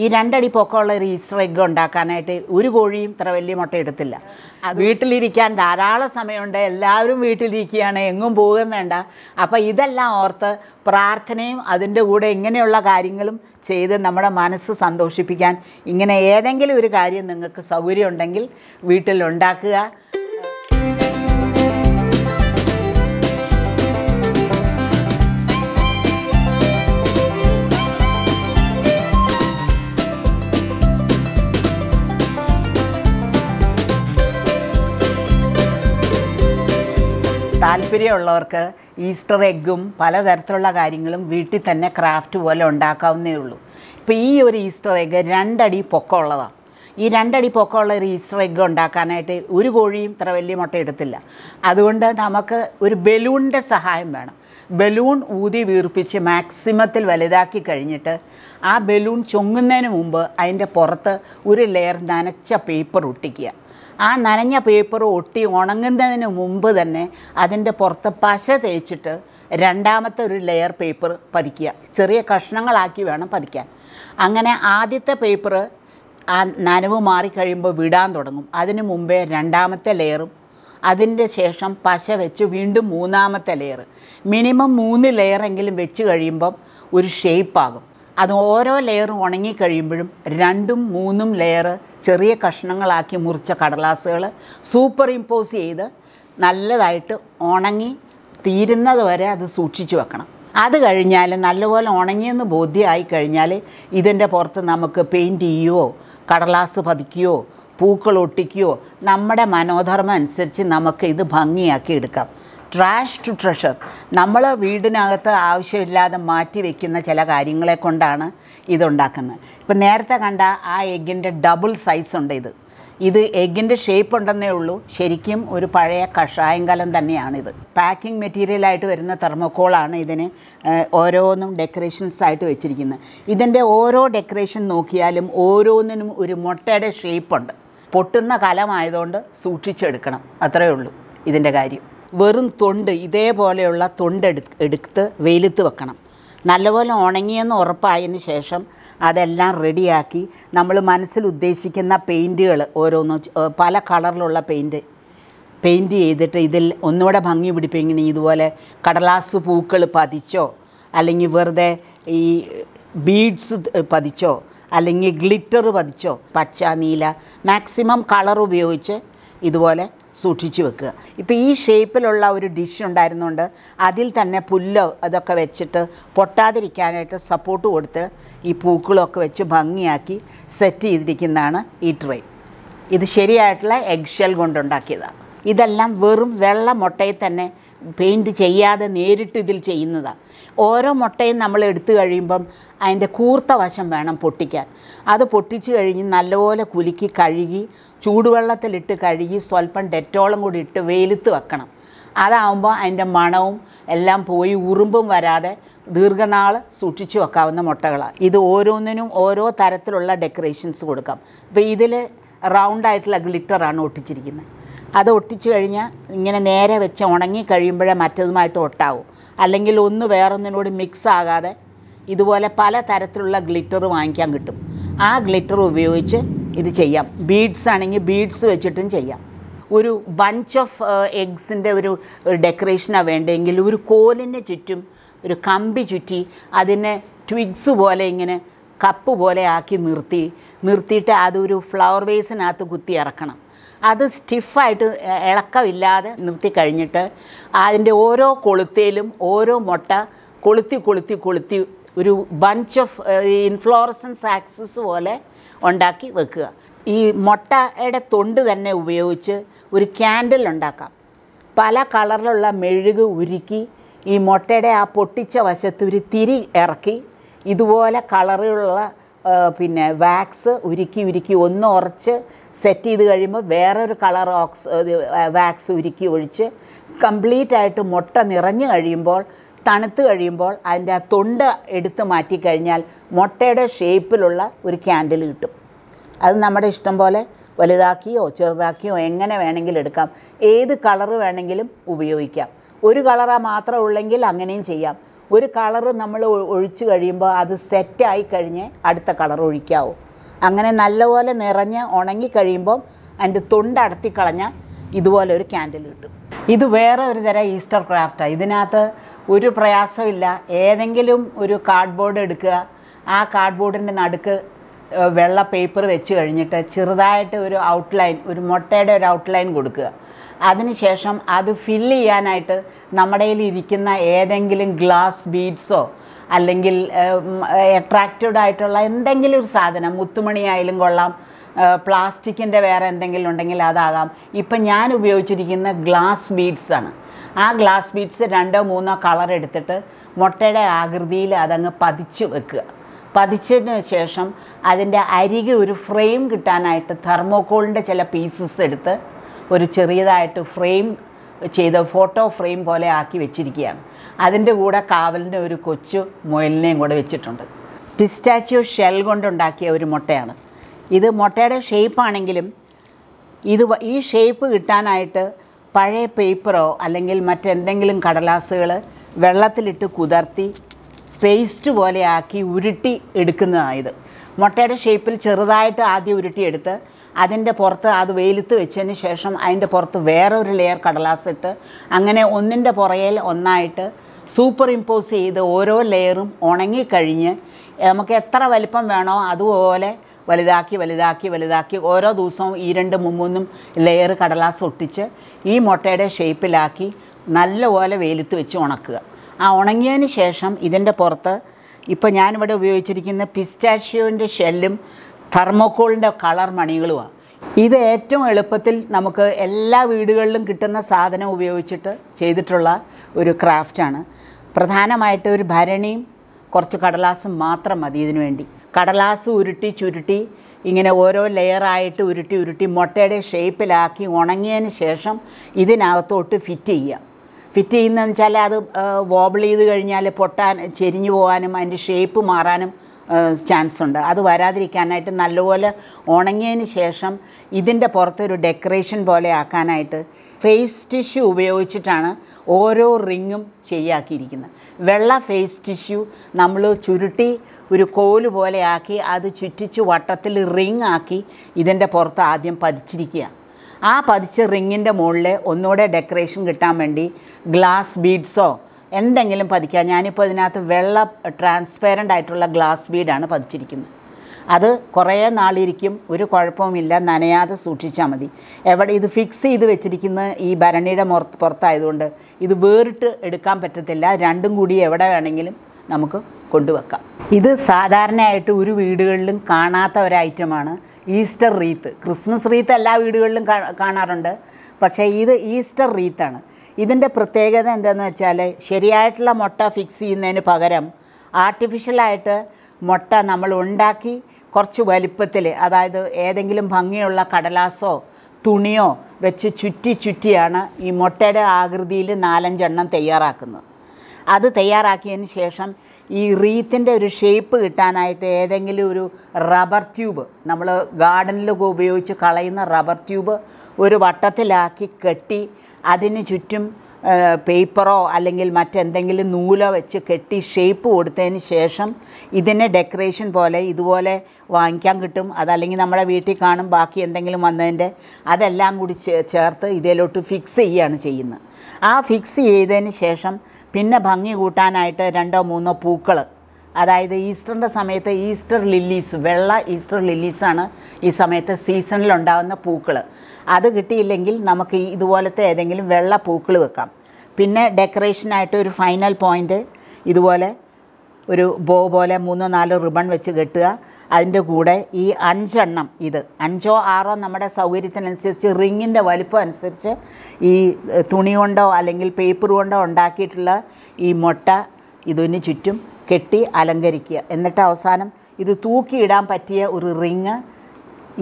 ഈ രണ്ടടി പൊക്കമുള്ള ഒരു ഈസ്റ്റർ എഗ് ഉണ്ടാക്കാനായിട്ട് ഒരു കോഴിയും ഇത്ര വലിയ മുട്ട എടുത്തില്ല. വീട്ടിലിരിക്കാൻ ധാരാളം സമയമുണ്ട്. എല്ലാവരും വീട്ടിലിരിക്കുകയാണ്. എങ്ങും പോവുകയും വേണ്ട. അപ്പോൾ ഇതെല്ലാം ഓർത്ത് പ്രാർത്ഥനയും അതിന്റെ കൂടെ ഇങ്ങനെയുള്ള കാര്യങ്ങളും ചെയ്ത് നമ്മുടെ മനസ്സ് സന്തോഷിപ്പിക്കാൻ ഇങ്ങനെ ഏതെങ്കിലും ഒരു കാര്യം നിങ്ങൾക്ക് സൗകര്യം ഉണ്ടെങ്കിൽ താല്പര്യമുള്ളവർക്ക് ഈസ്റ്റർ എഗ്ഗും പലതരത്തിലുള്ള കാര്യങ്ങളും വീട്ടിൽ തന്നെ ക്രാഫ്റ്റ് പോലെ ഉണ്ടാക്കാവുന്നേ ഉള്ളൂ. ഇപ്പോൾ ഈ ഒരു ഈസ്റ്റർ എഗ്ഗ് രണ്ടടി പൊക്കമുള്ളതാണ് ഈ രണ്ടടി പൊക്കമുള്ള ഒരു ഈസ്റ്റർ എഗ്ഗ് ഉണ്ടാക്കാനായിട്ട് ഒരു കോഴിയും ഇത്ര വലിയ മുട്ട എടുത്തില്ല. അതുകൊണ്ട് നമുക്ക് ഒരു ബലൂണിന്റെ സഹായം വേണം. ബലൂൺ ഊതി വീർപ്പിച്ച് മാക്സിമത്തിൽ വലുതാക്കി കഴിഞ്ഞിട്ട് ആ ബലൂൺ ചൊങ്ങുന്നതിന് മുമ്പ് അതിന്റെ പുറത്ത് ഒരു ലെയർ നനച്ച പേപ്പർ ഒട്ടിക്കുക. ആ നനഞ്ഞ പേപ്പർ ഒട്ടി ഉണങ്ങുന്നതിന് മുമ്പ് തന്നെ അതിന്റെ പുറത്ത് പശ തേച്ചിട്ട് രണ്ടാമത്തെ ഒരു ലെയർ പേപ്പർ പതിക്കുക. ചെറിയ കഷ്ണങ്ങളാക്കി വേണം പതിക്കാൻ. അങ്ങനെ ആദ്യത്തെ പേപ്പർ ആ നനവ് മാറിക്കഴിയുമ്പോൾ വിടാൻ തുടങ്ങും. അതിന് മുമ്പേ രണ്ടാമത്തെ ലെയറും അതിന്റെ ശേഷം പശ വെച്ച് വീണ്ടും മൂന്നാമത്തെ ലെയർ മിനിമം മൂന്ന് ലെയറെങ്കിലും വെച്ച് കഴിയുമ്പം ഒരു ഷേപ്പാകും അത് ഓരോ ലെയറും ഉണങ്ങിക്കഴിയുമ്പോഴും രണ്ടും മൂന്നും ലെയർ ചെറിയ കഷ്ണങ്ങളാക്കി മുറിച്ച കടലാസുകൾ സൂപ്പർ ഇമ്പോസ് ചെയ്ത് നല്ലതായിട്ട് ഉണങ്ങി തീരുന്നത് വരെ അത് സൂക്ഷിച്ചു വെക്കണം. അത് കഴിഞ്ഞാൽ നല്ലപോലെ ഉണങ്ങിയെന്ന് ബോധ്യമായി കഴിഞ്ഞാൽ ഇതിന്റെ പുറത്ത് നമുക്ക് പെയിന്റ് ചെയ്യുകയോ കടലാസ് പതിക്കുകയോ പൂക്കൾ ഒട്ടിക്കുകയോ നമ്മുടെ മനോധർമ്മം അനുസരിച്ച് നമുക്ക് ഇത് ഭംഗിയാക്കി എടുക്കാം. ട്രാഷ് ടു ട്രഷർ നമ്മൾ വീടിനകത്ത് ആവശ്യമില്ലാതെ മാറ്റി വെക്കുന്ന ചില കാര്യങ്ങളെ കൊണ്ടാണ് ഇതുണ്ടാക്കുന്നത്. ഇപ്പം നേരത്തെ കണ്ട ആ എഗ്ഗിന്റെ ഡബിൾ സൈസ് ഉണ്ട് ഇത്. ഇത് എഗ്ഗിന്റെ ഷേപ്പ് ഉണ്ടെന്നേ ഉള്ളൂ. ശരിക്കും ഒരു പഴയ കഷായം കലം തന്നെയാണിത്. പാക്കിംഗ് മെറ്റീരിയലായിട്ട് വരുന്ന തെർമോക്കോളാണ് ഇതിന് ഓരോന്നും ഡെക്കറേഷൻസ് ആയിട്ട് വെച്ചിരിക്കുന്നത്. ഇതിന്റെ ഓരോ ഡെക്കറേഷൻ നോക്കിയാലും ഓരോന്നിനും ഒരു മുട്ടയുടെ ഷേപ്പുണ്ട് പൊട്ടുന്ന കലമായതുകൊണ്ട് സൂക്ഷിച്ചെടുക്കണം. അത്രയേ ഉള്ളൂ ഇതിന്റെ കാര്യം. വെറും തൊണ്ട് ഇതേപോലെയുള്ള തൊണ്ട് എടുത്ത് വെയിലത്ത് വെക്കണം. നല്ലപോലെ ഉണങ്ങിയെന്ന് ഉറപ്പായതിന് ശേഷം അതെല്ലാം റെഡിയാക്കി നമ്മൾ മനസ്സിൽ ഉദ്ദേശിക്കുന്ന പെയിന്റുകൾ ഓരോന്ന് പല കളറിലുള്ള പെയിന്റ് പെയിന്റ് ചെയ്തിട്ട് ഇതിൽ ഒന്നുകൂടെ ഭംഗി പിടിപ്പിങ്ങനെ ഇതുപോലെ കടലാസ് പൂക്കൾ പതിച്ചോ അല്ലെങ്കിൽ വെറുതെ ഈ ബീഡ്സ് പതിച്ചോ അല്ലെങ്കിൽ ഗ്ലിറ്റർ പതിച്ചോ പച്ച നീല മാക്സിമം കളർ ഉപയോഗിച്ച് ഇതുപോലെ സൂക്ഷിച്ച് വെക്കുക. ഇപ്പോൾ ഈ ഷേപ്പിലുള്ള ഒരു ഡിഷ് ഉണ്ടായിരുന്നുകൊണ്ട് അതിൽ തന്നെ പുല്ല് അതൊക്കെ വെച്ചിട്ട് പൊട്ടാതിരിക്കാനായിട്ട് സപ്പോർട്ട് കൊടുത്ത് ഈ പൂക്കളൊക്കെ വെച്ച് ഭംഗിയാക്കി സെറ്റ് ചെയ്തിരിക്കുന്നതാണ് ഈ ട്രേ ഇത് ശരിയായിട്ടുള്ള എഗ് ഷെൽ കൊണ്ടുണ്ടാക്കിയതാണ് ഇതെല്ലാം വെറും വെള്ള മുട്ടയിൽ തന്നെ പെയിന്റ് ചെയ്യാതെ നേരിട്ട് ഇതിൽ ചെയ്യുന്നതാണ് ഓരോ മുട്ടയും നമ്മൾ എടുത്തു കഴിയുമ്പം അതിന്റെ കൂർത്ത വശം വേണം പൊട്ടിക്കാൻ. അത് പൊട്ടിച്ച് കഴിഞ്ഞ് നല്ലപോലെ കുലുക്കി കഴുകി ചൂടുവെള്ളത്തിലിട്ട് കഴുകി സ്വല്പം ഡെറ്റോളും കൂടി ഇട്ട് വെയിലത്ത് വെക്കണം. അതാവുമ്പോൾ അതിന്റെ മണവും എല്ലാം പോയി ഉറുമ്പും വരാതെ ദീർഘനാൾ സൂക്ഷിച്ചു വെക്കാവുന്ന മുട്ടകളാണ് ഇത് ഓരോന്നിനും ഓരോ തരത്തിലുള്ള ഡെക്കറേഷൻസ് കൊടുക്കാം. അപ്പോൾ ഇതിൽ റൗണ്ടായിട്ടുള്ള ഗ്ലിറ്ററാണ് ഒട്ടിച്ചിരിക്കുന്നത്. അത് ഒട്ടിച്ചു കഴിഞ്ഞാൽ ഇങ്ങനെ നേരെ വെച്ച് ഉണങ്ങി കഴിയുമ്പോഴേ മറ്റതുമായിട്ട് ഒട്ടാവും. അല്ലെങ്കിൽ ഒന്ന് വേറൊന്നിനോട് മിക്സ് ആകാതെ ഇതുപോലെ പല തരത്തിലുള്ള ഗ്ലിറ്റർ വാങ്ങിക്കാൻ കിട്ടും. ആ ഗ്ലിറ്റർ ഉപയോഗിച്ച് ഇത് ചെയ്യാം. ബീഡ്സ് ആണെങ്കിൽ ബീഡ്സ് വെച്ചിട്ടും ചെയ്യാം. ഒരു ബഞ്ച് ഓഫ് എഗ്സിന്റെ ഒരു ഡെക്കറേഷനാണ് വേണ്ടതെങ്കിൽ ഒരു കോലിന് ചുറ്റും ഒരു കമ്പി ചുറ്റി അതിനെ ട്വിഗ്സ് പോലെ ഇങ്ങനെ കപ്പ് പോലെ ആക്കി നിർത്തി നിർത്തിയിട്ട് അതൊരു ഫ്ലവർ വേസിനകത്ത് കുത്തി ഇറക്കണം. അത് സ്റ്റിഫായിട്ട് ഇളക്കമില്ലാതെ നിർത്തി കഴിഞ്ഞിട്ട് അതിന്റെ ഓരോ കൊളുത്തേലും ഓരോ മുട്ട കൊളുത്തി കൊളുത്തി കൊളുത്തി ഒരു ബഞ്ച് ഓഫ് ഇൻഫ്ലോറസൻസ് ആക്സസ് പോലെ ഉണ്ടാക്കി വെക്കുക. ഈ മുട്ടയുടെ തൊണ്ട് തന്നെ ഉപയോഗിച്ച് ഒരു ക്യാൻഡിൽ ഉണ്ടാക്കാം. പല കളറിലുള്ള മെഴുക് ഉരുക്കി ഈ മുട്ടയുടെ ആ പൊട്ടിച്ച വശത്ത് ഒരു തിരി ഇറക്കി ഇതുപോലെ കളറുള്ള പിന്നെ വാക്സ് ഉരുക്കി ഉരുക്കി ഒന്ന് ഉറച്ച് സെറ്റ് ചെയ്ത് കഴിയുമ്പോൾ വേറൊരു കളർ ഓക്സ് വാക്സ് ഉരുക്കി ഒഴിച്ച് കംപ്ലീറ്റ് ആയിട്ട് മുട്ട നിറഞ്ഞു കഴിയുമ്പോൾ തണുത്ത് കഴിയുമ്പോൾ അതിന്റെ ആ തൊണ്ട് എടുത്ത് മാറ്റിക്കഴിഞ്ഞാൽ മുട്ടയുടെ ഷേപ്പിലുള്ള ഒരു ക്യാൻഡിൽ കിട്ടും. അത് നമ്മുടെ ഇഷ്ടം പോലെ വലുതാക്കിയോ ചെറുതാക്കിയോ എങ്ങനെ വേണമെങ്കിലും എടുക്കാം. ഏത് കളറ് വേണമെങ്കിലും ഉപയോഗിക്കാം. ഒരു കളറാ മാത്രം ഉള്ളെങ്കിൽ അങ്ങനെയും ചെയ്യാം. ഒരു കളറ് നമ്മൾ ഒഴിച്ചു കഴിയുമ്പോൾ അത് സെറ്റായി കഴിഞ്ഞ് അടുത്ത കളർ ഒഴിക്കാവൂ. അങ്ങനെ നല്ലപോലെ നിറഞ്ഞ് ഉണങ്ങി കഴിയുമ്പോൾ അതിന്റെ തൊണ്ട് അടത്തി കളഞ്ഞാൽ ഇതുപോലെ ഒരു ക്യാൻഡിൽ കിട്ടും. ഇത് വേറെ ഒരു തരം ഈസ്റ്റർ ക്രാഫ്റ്റാണ് ഇതിനകത്ത് ഒരു പ്രയാസമില്ല. ഏതെങ്കിലും ഒരു കാർഡ്ബോർഡ് എടുക്കുക. ആ കാർഡ്ബോർഡിന്റെ നടുക്ക് വെള്ള പേപ്പർ വെച്ച് കഴിഞ്ഞിട്ട് ചെറുതായിട്ട് ഒരു ഔട്ട്ലൈൻ ഒരു മുട്ടയുടെ ഒരു ഔട്ട്ലൈൻ കൊടുക്കുക. അതിനുശേഷം അത് ഫില്ല് ചെയ്യാനായിട്ട് നമ്മുടെ ഇരിക്കുന്ന ഏതെങ്കിലും ഗ്ലാസ് ബീഡ്സോ അല്ലെങ്കിൽ അട്രാക്റ്റഡ് ആയിട്ടുള്ള എന്തെങ്കിലും ഒരു സാധനം മുത്തുമണിയായാലും കൊള്ളാം പ്ലാസ്റ്റിക്കിന്റെ വേറെ എന്തെങ്കിലും ഉണ്ടെങ്കിൽ അതാകാം. ഇപ്പം ഞാൻ ഉപയോഗിച്ചിരിക്കുന്ന ഗ്ലാസ് ബീഡ്സാണ് ആ ഗ്ലാസ് ബീഡ്സ് രണ്ടോ മൂന്നോ കളർ എടുത്തിട്ട് മുട്ടയുടെ ആകൃതിയിൽ അതങ്ങ് പതിച്ച് വെക്കുക. പതിച്ചതിന് ശേഷം അതിന്റെ അരികെ ഒരു ഫ്രെയിം കിട്ടാനായിട്ട് തെർമോക്കോളിന്റെ ചില പീസസ് എടുത്ത് ഒരു ചെറിയതായിട്ട് ഫ്രെയിം ചെയ്ത ഫോട്ടോ ഫ്രെയിം പോലെ ആക്കി വെച്ചിരിക്കുകയാണ്. അതിന്റെ കൂടെ കാവലിന്റെ ഒരു കൊച്ചു മുയലിനെയും കൂടെ വെച്ചിട്ടുണ്ട്. പിസ്റ്റാച്ചിയോ ഷെൽ കൊണ്ടുണ്ടാക്കിയ ഒരു മുട്ടയാണ്. ഇത് മുട്ടയുടെ ഷേപ്പാണെങ്കിലും ഇത് ഈ ഷേപ്പ് കിട്ടാനായിട്ട് പഴയ പേപ്പറോ അല്ലെങ്കിൽ മറ്റെന്തെങ്കിലും കടലാസുകൾ വെള്ളത്തിലിട്ട് കുതിർത്തി പേസ്റ്റ് പോലെ ആക്കി ഉരുട്ടി എടുക്കുന്നതാണ് ഇത് മുട്ടയുടെ ഷേപ്പിൽ ചെറുതായിട്ട് ആദ്യം ഉരുട്ടിയെടുത്ത് അതിന്റെ പുറത്ത് അത് വെയിലത്ത് വെച്ചതിന് ശേഷം അതിന്റെ പുറത്ത് വേറൊരു ലെയർ കടലാസ് ഇട്ട് അങ്ങനെ ഒന്നിന്റെ പുറയിൽ ഒന്നായിട്ട് സൂപ്പർ ഇമ്പോസ് ചെയ്ത് ഓരോ ലെയറും ഉണങ്ങിക്കഴിഞ്ഞ് നമുക്ക് എത്ര വലിപ്പം വേണോ അതുപോലെ വലുതാക്കി വലുതാക്കി വലുതാക്കി ഓരോ ദിവസവും ഈ രണ്ട് മുമ്മൂന്നും ലെയർ കടലാസ് ഒട്ടിച്ച് ഈ മുട്ടയുടെ ഷേപ്പിലാക്കി നല്ലപോലെ വെയിലത്ത് വെച്ച് ഉണക്കുക. ആ ഉണങ്ങിയതിന് ശേഷം ഇതിന്റെ പുറത്ത് ഇപ്പോൾ ഞാനിവിടെ ഉപയോഗിച്ചിരിക്കുന്ന പിസ്റ്റാഷ്യോന്റെ ഷെല്ലും തെർമോക്കോളിന്റെ കളർ മണികളുമാണ്. ഇത് ഏറ്റവും എളുപ്പത്തിൽ നമുക്ക് എല്ലാ വീടുകളിലും കിട്ടുന്ന സാധനം ഉപയോഗിച്ചിട്ട് ചെയ്തിട്ടുള്ള ഒരു ക്രാഫ്റ്റാണ്. പ്രധാനമായിട്ട് ഒരു ഭരണിയും കുറച്ച് കടലാസും മാത്രം മതി ഇതിനു വേണ്ടി. കടലാസ് ഉരുട്ടി ചുരുട്ടി ഇങ്ങനെ ഓരോ ലെയറായിട്ട് ഉരുട്ടി ഉരുട്ടി മുട്ടയുടെ ഷേപ്പിലാക്കി ഉണങ്ങിയതിന് ശേഷം ഇതിനകത്തോട്ട് ഫിറ്റ് ചെയ്യുക ഫിറ്റ് ചെയ്യുന്നതെന്ന് വെച്ചാൽ അത് വോബിൾ ചെയ്ത് കഴിഞ്ഞാൽ പൊട്ടാൻ ചെരിഞ്ഞു പോകാനും അതിന്റെ ഷേപ്പ് മാറാനും ചാൻസ് ഉണ്ട്. അത് വരാതിരിക്കാനായിട്ട് നല്ലപോലെ ഉണങ്ങിയതിന് ശേഷം ഇതിന്റെ പുറത്തൊരു ഡെക്കറേഷൻ പോലെ ആക്കാനായിട്ട് ഫേസ് ടിഷ്യൂ ഉപയോഗിച്ചിട്ടാണ് ഓരോ റിങ്ങും ശരിയാക്കിയിരിക്കുന്നത്. വെള്ള ഫേസ് ടിഷ്യൂ നമ്മൾ ചുരുട്ടി ഒരു കോൽ പോലെ ആക്കി അത് ചുറ്റിച്ച് വട്ടത്തിൽ റിങ് ആക്കി ഇതിന്റെ പുറത്ത് ആദ്യം പതിച്ചിരിക്കുക. ആ പതിച്ച റിങ്ങിന്റെ മുകളിൽ ഒന്നുകൂടെ ഡെക്കറേഷൻ കിട്ടാൻ വേണ്ടി ഗ്ലാസ് ബീഡ്സോ എന്തെങ്കിലും പതിക്കുക. ഞാനിപ്പോൾ ഇതിനകത്ത് വെള്ള ട്രാൻസ്പെയറന്റ് ആയിട്ടുള്ള ഗ്ലാസ് ബീഡാണ് പതിച്ചിരിക്കുന്നത്. അത് കുറേ നാളിരിക്കും ഒരു കുഴപ്പവുമില്ല നനയാതെ സൂക്ഷിച്ചാൽ മതി. എവിടെ ഇത് ഫിക്സ് ചെയ്ത് വെച്ചിരിക്കുന്ന ഈ ഭരണിയുടെ പുറത്തായതുകൊണ്ട് ഇത് വേറിട്ട് എടുക്കാൻ പറ്റത്തില്ല. രണ്ടും കൂടി എവിടെ വേണമെങ്കിലും നമുക്ക് കൊണ്ടുവെക്കാം. ഇത് സാധാരണയായിട്ട് ഒരു വീടുകളിലും കാണാത്ത ഒരു ഐറ്റമാണ് ഈസ്റ്റർ റീത്ത് ക്രിസ്മസ് റീത്ത് എല്ലാ വീടുകളിലും കാണാറുണ്ട്. പക്ഷേ ഇത് ഈസ്റ്റർ റീത്താണ് ഇതിന്റെ പ്രത്യേകത എന്താണെന്ന് വെച്ചാൽ ശരിയായിട്ടുള്ള മുട്ട ഫിക്സ് ചെയ്യുന്നതിന് പകരം ആർട്ടിഫിഷ്യലായിട്ട് മുട്ട നമ്മൾ ഉണ്ടാക്കി കുറച്ച് വലിപ്പത്തിൽ അതായത് ഏതെങ്കിലും ഭംഗിയുള്ള കടലാസോ തുണിയോ വെച്ച് ചുറ്റി ചുറ്റിയാണ് ഈ മുട്ടയുടെ ആകൃതിയിൽ നാലഞ്ചെണ്ണം തയ്യാറാക്കുന്നത്. അത് തയ്യാറാക്കിയതിന് ശേഷം ഈ റീത്തിന്റെ ഒരു ഷേപ്പ് കിട്ടാനായിട്ട് ഏതെങ്കിലും ഒരു റബ്ബർ ട്യൂബ് നമ്മൾ ഗാർഡനിലൊക്കെ ഉപയോഗിച്ച് കളയുന്ന റബ്ബർ ട്യൂബ് ഒരു വട്ടത്തിലാക്കി കെട്ടി അതിന് ചുറ്റും പേപ്പറോ അല്ലെങ്കിൽ മറ്റെന്തെങ്കിലും നൂലോ വെച്ച് കെട്ടി ഷേപ്പ് കൊടുത്തതിന് ശേഷം ഇതിനെ ഡെക്കറേഷൻ പോലെ ഇതുപോലെ വാങ്ങിക്കാൻ കിട്ടും. അതല്ലെങ്കിൽ നമ്മുടെ വീട്ടിൽ കാണും ബാക്കി എന്തെങ്കിലും വന്നതിന്റെ അതെല്ലാം കൂടി ചേർത്ത് ഇതിലോട്ട് ഫിക്സ് ചെയ്യുകയാണ് ചെയ്യുന്നത്. ആ ഫിക്സ് ചെയ്തതിന് ശേഷം പിന്നെ ഭംഗി കൂട്ടാനായിട്ട് രണ്ടോ മൂന്നോ പൂക്കൾ അതായത് ഈസ്റ്ററിന്റെ സമയത്ത് ഈസ്റ്റർ ലില്ലീസ് വെള്ള ഈസ്റ്റർ ലില്ലീസാണ് ഈ സമയത്ത് സീസണിലുണ്ടാകുന്ന പൂക്കൾ അത് കിട്ടിയില്ലെങ്കിൽ നമുക്ക് ഇതുപോലത്തെ ഏതെങ്കിലും വെള്ള പൂക്കൾ വെക്കാം. പിന്നെ ഡെക്കറേഷനായിട്ട് ഒരു ഫൈനൽ പോയിന്റ് ഇതുപോലെ ഒരു ബോ പോലെ മൂന്നോ നാലോ റിബൺ വെച്ച് കെട്ടുക. അതിന്റെ കൂടെ ഈ അഞ്ചെണ്ണം ഇത് അഞ്ചോ ആറോ നമ്മുടെ സൗകര്യത്തിനനുസരിച്ച് റിങ്ങിന്റെ വലിപ്പം അനുസരിച്ച് ഈ തുണി കൊണ്ടോ അല്ലെങ്കിൽ പേപ്പർ കൊണ്ടോ ഉണ്ടാക്കിയിട്ടുള്ള ഈ മുട്ട ഇതിന് ചുറ്റും കെട്ടി അലങ്കരിക്കുക. എന്നിട്ട് അവസാനം ഇത് തൂക്കിയിടാൻ പറ്റിയ ഒരു റിങ്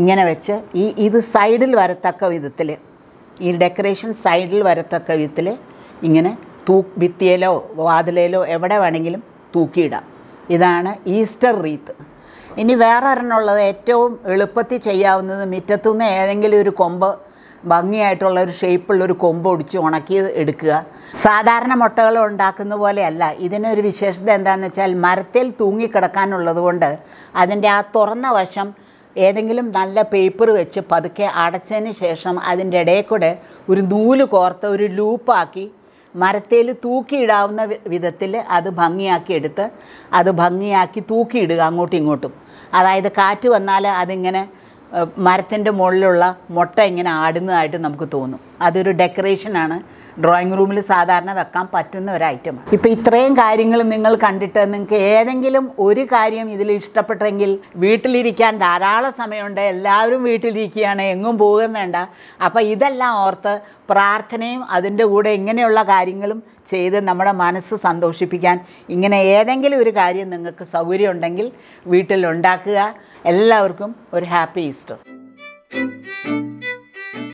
ഇങ്ങനെ വെച്ച് ഈ ഇത് സൈഡിൽ വരത്തക്ക വിധത്തിൽ ഈ ഡെക്കറേഷൻ സൈഡിൽ വരത്തക്ക വിധത്തിൽ ഇങ്ങനെ തൂ ഭിത്തിയിലോ വാതിലയിലോ എവിടെ വേണമെങ്കിലും തൂക്കിയിടാം. ഇതാണ് ഈസ്റ്റർ റീത്ത്. ഇനി വേറെ ഒരെണ്ണമുള്ളത് ഏറ്റവും എളുപ്പത്തിൽ ചെയ്യാവുന്നത് മുറ്റത്തുനിന്ന് ഏതെങ്കിലും ഒരു കൊമ്പ് ഭംഗിയായിട്ടുള്ള ഒരു ഷേപ്പുള്ള ഒരു കൊമ്പ് ഒടിച്ച് ഉണക്കി എടുക്കുക. സാധാരണ മുട്ടകൾ ഉണ്ടാക്കുന്ന പോലെയല്ല. ഇതിനൊരു വിശേഷത എന്താണെന്ന് വെച്ചാൽ മരത്തിൽ തൂങ്ങിക്കിടക്കാനുള്ളത് കൊണ്ട് അതിന്റെ ആ തുറന്ന വശം ഏതെങ്കിലും നല്ല പേപ്പർ വെച്ച് പതുക്കെ അടച്ചതിന് ശേഷം അതിന്റെ ഇടയിൽ കൂടെ ഒരു നൂൽ കോർത്ത് ഒരു ലൂപ്പാക്കി മരത്തേൽ തൂക്കിയിടാവുന്ന വിധത്തിൽ അത് ഭംഗിയാക്കി എടുത്ത് അത് ഭംഗിയാക്കി തൂക്കിയിടുക അങ്ങോട്ടും ഇങ്ങോട്ടും. അതായത് കാറ്റ് വന്നാൽ അതിങ്ങനെ മരത്തിന്റെ മുകളിലുള്ള മുട്ട ഇങ്ങനെ ആടുന്നതായിട്ട് നമുക്ക് തോന്നും. അതൊരു ഡെക്കറേഷനാണ് ഡ്രോയിങ് റൂമിൽ സാധാരണ വെക്കാൻ പറ്റുന്ന ഒരു ഐറ്റമാണ് ഇപ്പം ഇത്രയും കാര്യങ്ങൾ നിങ്ങൾ കണ്ടിട്ട് നിങ്ങൾക്ക് ഏതെങ്കിലും ഒരു കാര്യം ഇതിൽ ഇഷ്ടപ്പെട്ടെങ്കിൽ വീട്ടിലിരിക്കാൻ ധാരാളം സമയമുണ്ട്. എല്ലാവരും വീട്ടിലിരിക്കുകയാണ്. എങ്ങും പോവുകയും വേണ്ട. അപ്പോൾ ഇതെല്ലാം ഓർത്ത് പ്രാർത്ഥനയും അതിന്റെ കൂടെ ഇങ്ങനെയുള്ള കാര്യങ്ങളും ചെയ്ത് നമ്മുടെ മനസ്സ് സന്തോഷിപ്പിക്കാൻ ഇങ്ങനെ ഏതെങ്കിലും ഒരു കാര്യം നിങ്ങൾക്ക് സൗകര്യമുണ്ടെങ്കിൽ വീട്ടിൽ ഉണ്ടാക്കുക എല്ലാവർക്കും ഒരു ഹാപ്പി ഈസ്റ്റർ